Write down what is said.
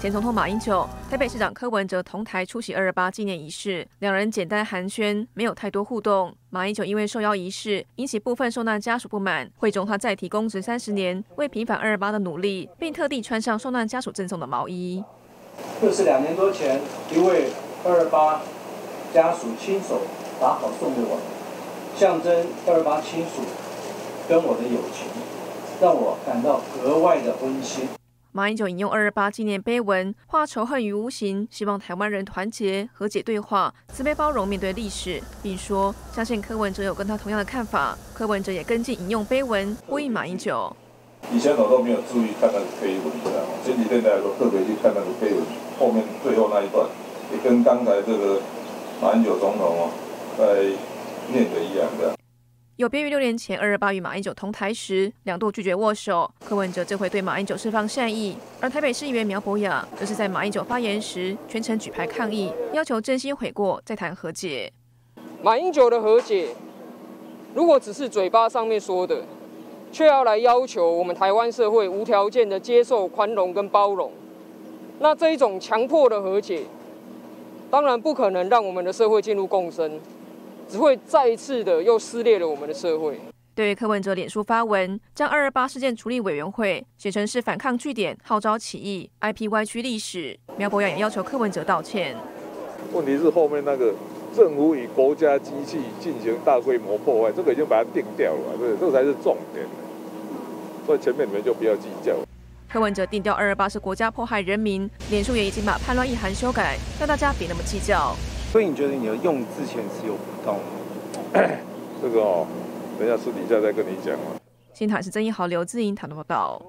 前总统马英九、台北市长柯文哲同台出席二二八纪念仪式，两人简单寒暄，没有太多互动。马英九因为受邀仪式引起部分受难家属不满，会中他再提公职三十年为平反二二八的努力，并特地穿上受难家属赠送的毛衣。这是两年多前一位二二八家属亲手打好送给我的，象征二二八亲属跟我的友情，让我感到格外的温馨。马英九引用二二八纪念碑文，化仇恨于无形，希望台湾人团结、和解、对话、慈悲包容面对历史，并说相信柯文哲有跟他同样的看法。柯文哲也跟进引用碑文，呼应马英九。以前我都没有注意看那个碑文，你知道吗？前几天大家都特别去看那个碑文后面最后那一段，也跟刚才这个马英九总统啊在念的一样的。有别于六年前二二八与马英九同台时两度拒绝握手，柯文哲这回对马英九释放善意，而台北市议员苗博雅则是在马英九发言时全程举牌抗议，要求真心悔过再谈和解。马英九的和解，如果只是嘴巴上面说的，却要来要求我们台湾社会无条件的接受宽容跟包容，那这一种强迫的和解，当然不可能让我们的社会进入共生。只会再一次的又撕裂了我们的社会。对于柯文哲脸书发文，将二二八事件处理委员会写成是反抗据点，号召起义，IP 歪曲历史。苗博雅也要求柯文哲道歉。问题是后面那个政府与国家机器进行大规模破坏，这个已经把它定掉了，对，这才是重点。所以前面你们就不要计较。柯文哲定调二二八是国家迫害人民，脸书也已经把叛乱一函修改，让大家别那么计较。所以你觉得你的用字遣词有不当吗？这个哦，等下私底下再跟你讲啊。新台是曾一豪、刘志英谈的报道。